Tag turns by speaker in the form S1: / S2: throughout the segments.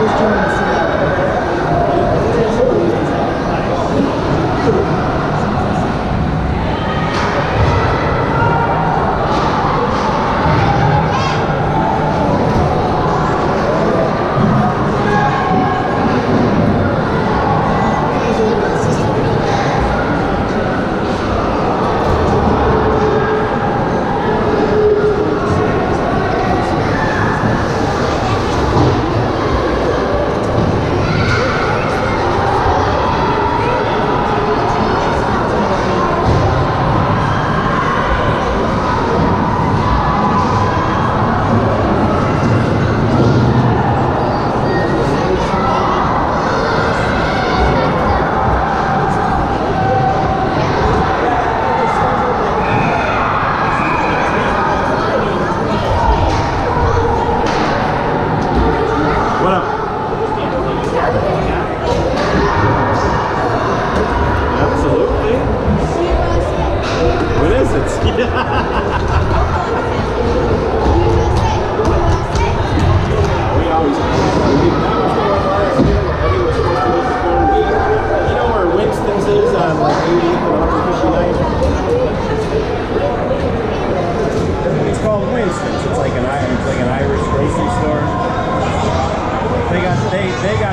S1: dos de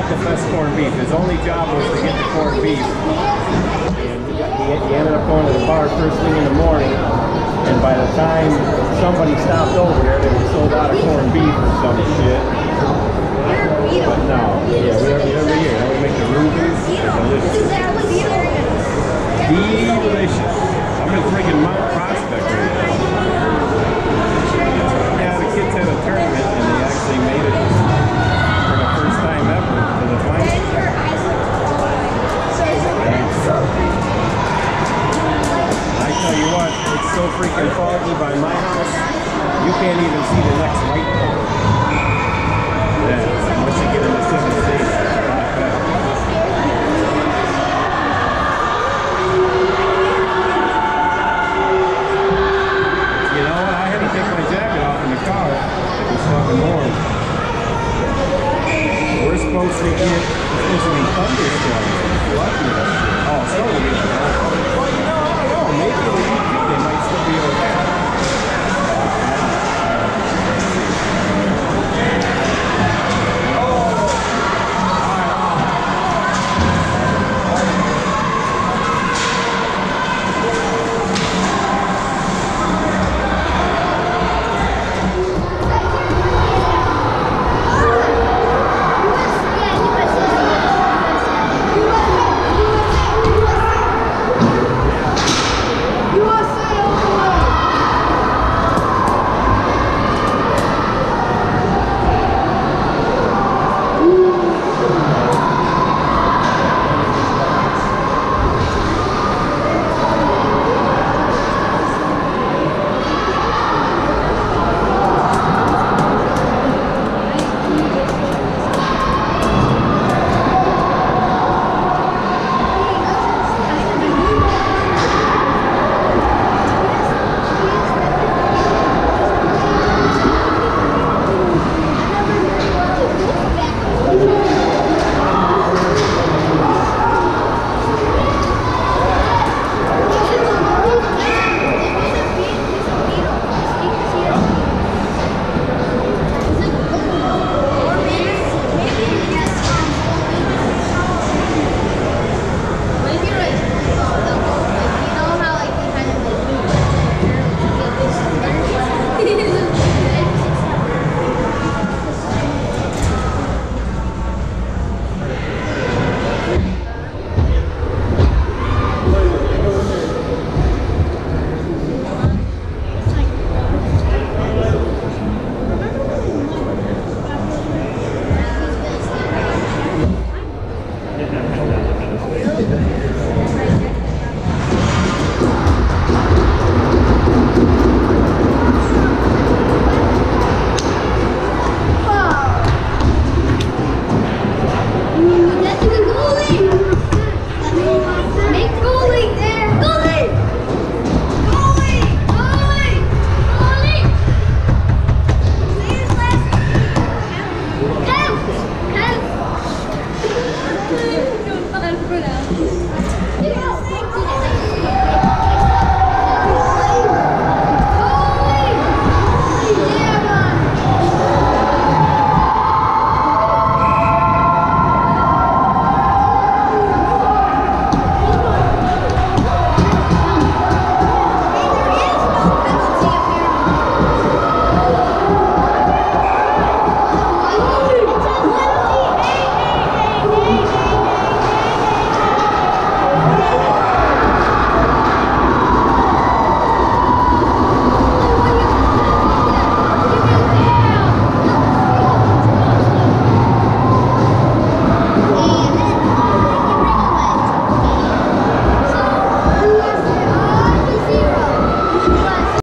S1: the best corned beef. His only job was to get the corned beef. And he, got, he, he ended up going to the bar first thing in the morning, and by the time somebody stopped over there, they were sold out of corned beef or some shit. But no, yeah, we're every year. We make the rubies Delicious. Delicious. I'm just drinking my prospect right now. So freaking foggy by my house, you can't even see the next light pole.